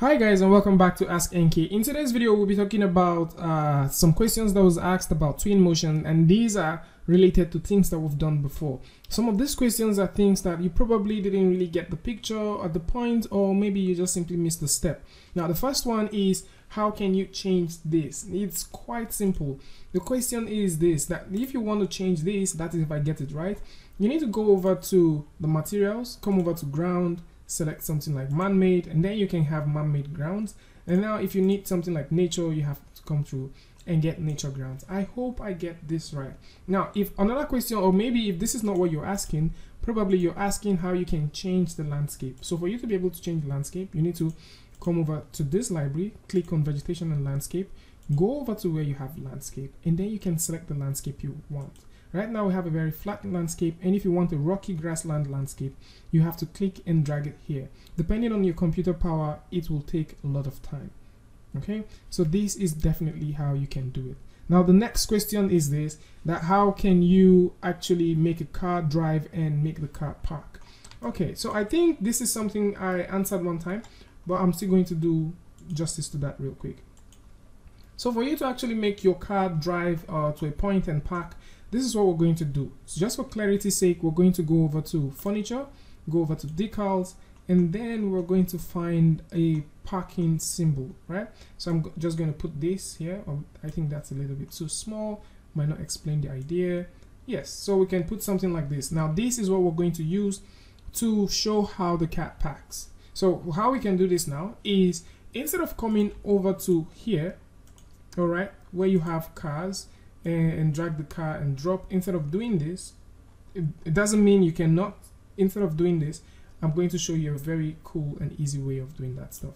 Hi guys and welcome back to Ask NK. In today's video we'll be talking about uh, some questions that was asked about Twinmotion and these are related to things that we've done before. Some of these questions are things that you probably didn't really get the picture at the point or maybe you just simply missed the step. Now the first one is how can you change this? It's quite simple. The question is this that if you want to change this, that is if I get it right, you need to go over to the materials, come over to ground, select something like man-made and then you can have man-made grounds. And now if you need something like nature you have to come through and get nature grounds. I hope i get this right. Now if another question or maybe if this is not what you're asking probably you're asking how you can change the landscape. So for you to be able to change the landscape you need to come over to this library click on vegetation and landscape go over to where you have landscape and then you can select the landscape you want Right now we have a very flat landscape and if you want a rocky grassland landscape, you have to click and drag it here. Depending on your computer power, it will take a lot of time. Okay, so this is definitely how you can do it. Now the next question is this, that how can you actually make a car drive and make the car park? Okay, so I think this is something I answered one time, but I'm still going to do justice to that real quick. So for you to actually make your car drive uh, to a point and park, this is what we're going to do. So just for clarity's sake, we're going to go over to furniture, go over to decals, and then we're going to find a parking symbol, right? So I'm just going to put this here. Um, I think that's a little bit too small, might not explain the idea. Yes, so we can put something like this. Now this is what we're going to use to show how the cat packs. So how we can do this now is instead of coming over to here, all right, where you have cars, and, and drag the car and drop. Instead of doing this it, it doesn't mean you cannot instead of doing this I'm going to show you a very cool and easy way of doing that stuff.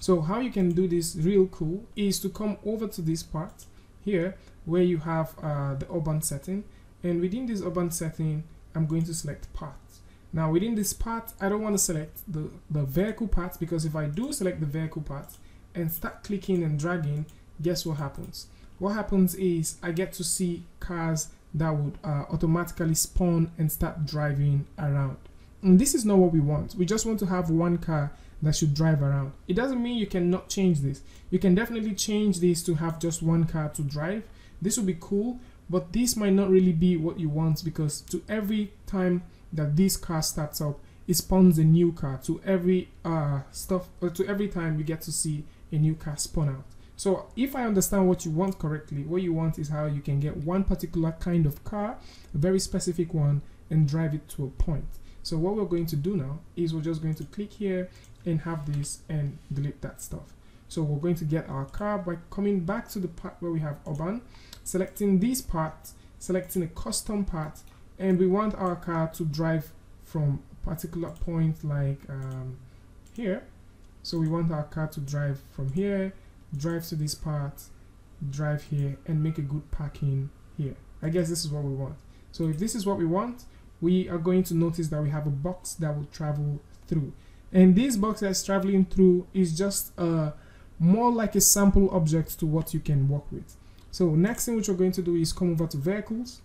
So how you can do this real cool is to come over to this part here where you have uh, the urban setting. And within this urban setting I'm going to select parts. Now within this part I don't want to select the, the vehicle paths because if I do select the vehicle paths and start clicking and dragging guess what happens what happens is I get to see cars that would uh, automatically spawn and start driving around. And this is not what we want. We just want to have one car that should drive around. It doesn't mean you cannot change this. You can definitely change this to have just one car to drive. This would be cool, but this might not really be what you want because to every time that this car starts up, it spawns a new car. To every uh, stuff, to every time you get to see a new car spawn out. So if I understand what you want correctly, what you want is how you can get one particular kind of car, a very specific one, and drive it to a point. So what we're going to do now is we're just going to click here and have this and delete that stuff. So we're going to get our car by coming back to the part where we have urban, selecting these parts, selecting a custom path, and we want our car to drive from a particular point like um, here. So we want our car to drive from here drive to this part, drive here, and make a good parking here. I guess this is what we want. So if this is what we want, we are going to notice that we have a box that will travel through. And this box that's traveling through is just uh, more like a sample object to what you can work with. So next thing which we're going to do is come over to vehicles,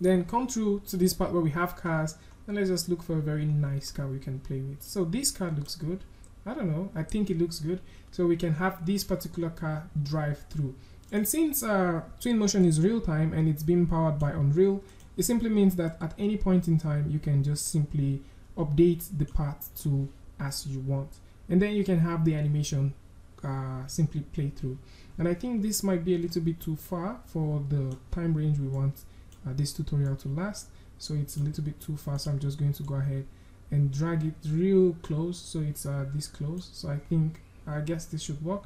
then come through to this part where we have cars, and let's just look for a very nice car we can play with. So this car looks good. I don't know. I think it looks good. So we can have this particular car drive through. And since uh, Twinmotion is real time and it's being powered by Unreal, it simply means that at any point in time, you can just simply update the path to as you want. And then you can have the animation uh, simply play through. And I think this might be a little bit too far for the time range we want uh, this tutorial to last. So it's a little bit too far, so I'm just going to go ahead and drag it real close so it's uh, this close. So I think I guess this should work.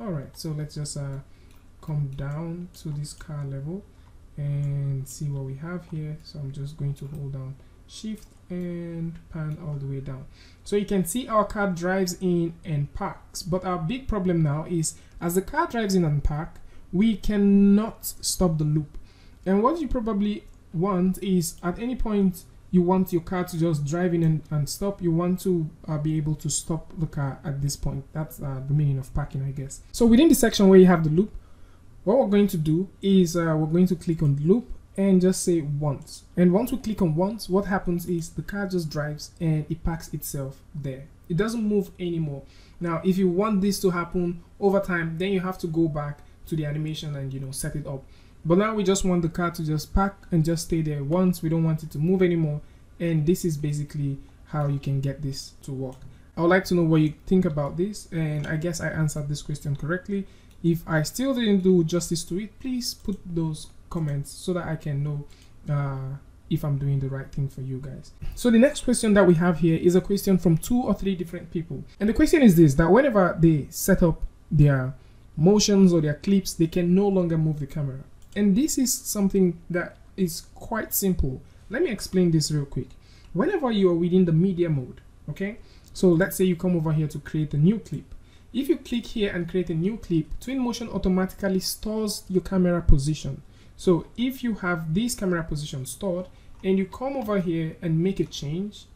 Alright so let's just uh, come down to this car level and see what we have here. So I'm just going to hold down shift and pan all the way down. So you can see our car drives in and parks but our big problem now is as the car drives in and park we cannot stop the loop. And what you probably want is at any point you want your car to just drive in and, and stop you want to uh, be able to stop the car at this point. That's uh, the meaning of parking i guess. So within the section where you have the loop what we're going to do is uh, we're going to click on loop and just say once. And once we click on once what happens is the car just drives and it parks itself there. It doesn't move anymore. Now if you want this to happen over time then you have to go back to the animation and you know set it up but now we just want the car to just park and just stay there once we don't want it to move anymore and this is basically how you can get this to work I would like to know what you think about this and I guess I answered this question correctly if I still didn't do justice to it please put those comments so that I can know uh, if I'm doing the right thing for you guys. So the next question that we have here is a question from two or three different people. And the question is this, that whenever they set up their motions or their clips, they can no longer move the camera. And this is something that is quite simple. Let me explain this real quick. Whenever you are within the media mode, okay? So let's say you come over here to create a new clip. If you click here and create a new clip, Twinmotion automatically stores your camera position. So if you have this camera position stored and you come over here and make a change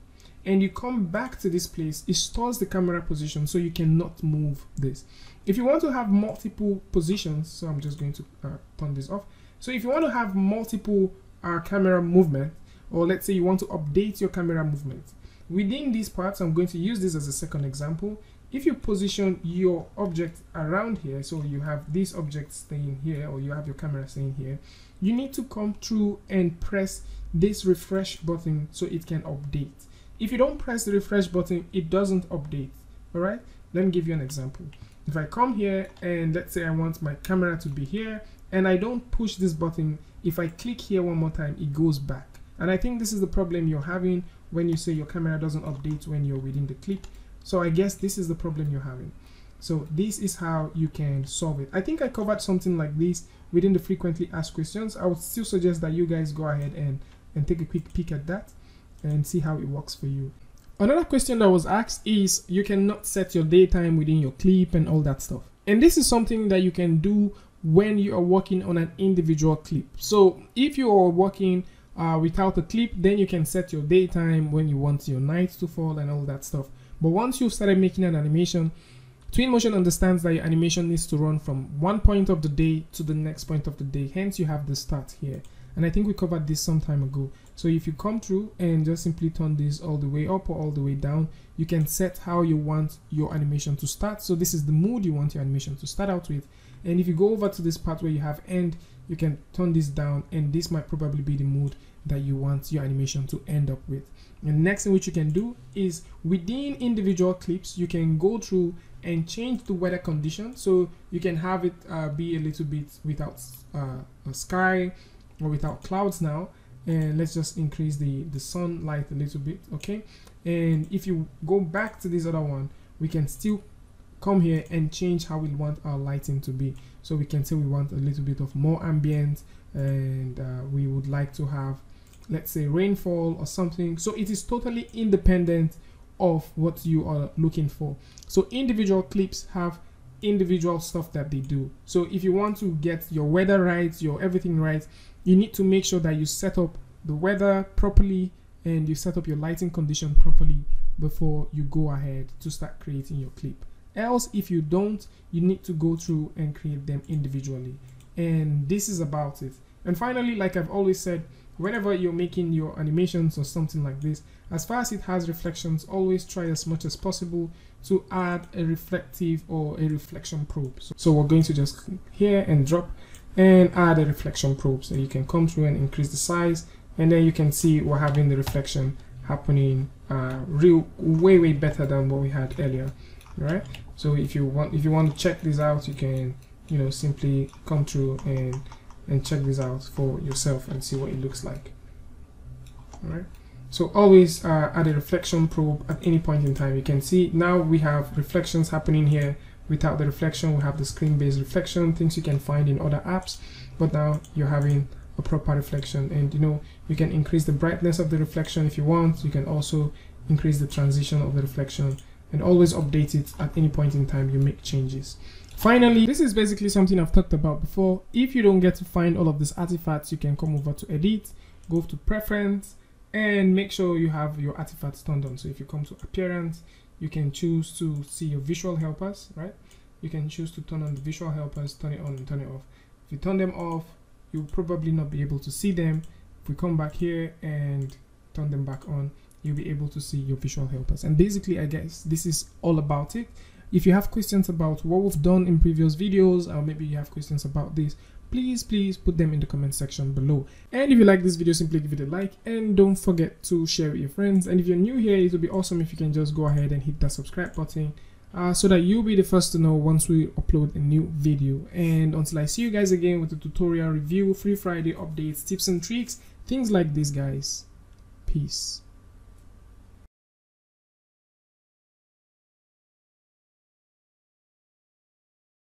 and you come back to this place, it stores the camera position so you cannot move this. If you want to have multiple positions, so I'm just going to uh, turn this off. So if you want to have multiple uh, camera movement, or let's say you want to update your camera movement, within these parts, I'm going to use this as a second example if you position your object around here so you have this object staying here or you have your camera staying here you need to come through and press this refresh button so it can update if you don't press the refresh button it doesn't update all right let me give you an example if I come here and let's say I want my camera to be here and I don't push this button if I click here one more time it goes back and I think this is the problem you're having when you say your camera doesn't update when you're within the clip so I guess this is the problem you're having. So this is how you can solve it. I think I covered something like this within the frequently asked questions. I would still suggest that you guys go ahead and, and take a quick peek at that and see how it works for you. Another question that was asked is you cannot set your daytime within your clip and all that stuff. And this is something that you can do when you are working on an individual clip. So if you are working uh, without a clip, then you can set your daytime when you want your night to fall and all that stuff. But once you've started making an animation, Twinmotion understands that your animation needs to run from one point of the day to the next point of the day. Hence, you have the start here. And I think we covered this some time ago. So if you come through and just simply turn this all the way up or all the way down, you can set how you want your animation to start. So this is the mood you want your animation to start out with. And if you go over to this part where you have end, you can turn this down and this might probably be the mood that you want your animation to end up with. And next thing which you can do is within individual clips, you can go through and change the weather condition. So you can have it uh, be a little bit without uh, a sky or without clouds now. And let's just increase the, the sunlight a little bit, okay? And if you go back to this other one, we can still come here and change how we want our lighting to be. So we can say we want a little bit of more ambient and uh, we would like to have let's say rainfall or something so it is totally independent of what you are looking for so individual clips have individual stuff that they do so if you want to get your weather right your everything right you need to make sure that you set up the weather properly and you set up your lighting condition properly before you go ahead to start creating your clip. Else if you don't you need to go through and create them individually. And this is about it. And finally like i've always said whenever you're making your animations or something like this as far as it has reflections always try as much as possible to add a reflective or a reflection probe. So, so we're going to just here and drop and add a reflection probe. So you can come through and increase the size and then you can see we're having the reflection happening uh, real way way better than what we had earlier right? So if you want if you want to check this out you can you know simply come through and and check this out for yourself and see what it looks like alright? So always uh, add a reflection probe at any point in time. You can see now we have reflections happening here without the reflection we have the screen-based reflection things you can find in other apps but now you're having a proper reflection and you know you can increase the brightness of the reflection if you want you can also increase the transition of the reflection and always update it at any point in time you make changes Finally, this is basically something I've talked about before. If you don't get to find all of these artifacts, you can come over to edit, go to preference, and make sure you have your artifacts turned on. So if you come to appearance, you can choose to see your visual helpers, right? You can choose to turn on the visual helpers, turn it on and turn it off. If you turn them off, you'll probably not be able to see them. If we come back here and turn them back on, you'll be able to see your visual helpers and basically i guess this is all about it if you have questions about what we've done in previous videos or maybe you have questions about this please please put them in the comment section below. And if you like this video simply give it a like. And don't forget to share with your friends. And if you're new here it would be awesome if you can just go ahead and hit that subscribe button uh, so that you'll be the first to know once we upload a new video. And until i see you guys again with a tutorial review free friday updates tips and tricks things like this guys. Peace